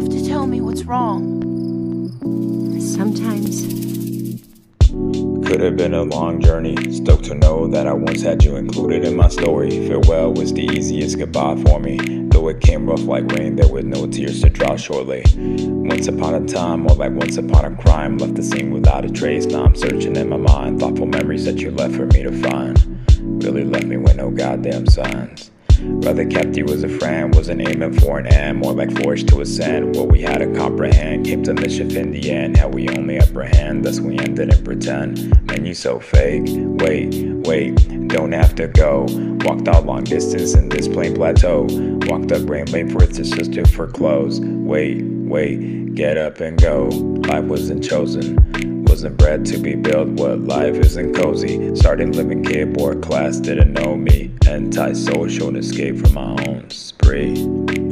have to tell me what's wrong. Sometimes. Could have been a long journey. Stoked to know that I once had you included in my story. Farewell was the easiest goodbye for me. Though it came rough like rain, there were no tears to drop shortly. Once upon a time, or like once upon a crime, left the scene without a trace. Now I'm searching in my mind, thoughtful memories that you left for me to find. Really left me with no goddamn signs. Kept you as a friend, wasn't aiming for an end, more like forged to ascend. What we had to comprehend came to mischief in the end. How we only apprehend, thus we ended in pretend. Man, you so fake. Wait, wait, don't have to go. Walked out long distance in this plain plateau. Walked up Grand Lane for its sister for clothes. Wait, wait, get up and go. Life wasn't chosen wasn't bred to be built what life isn't cozy. Starting living keyboard class didn't know me. Anti-social escape from my own spree.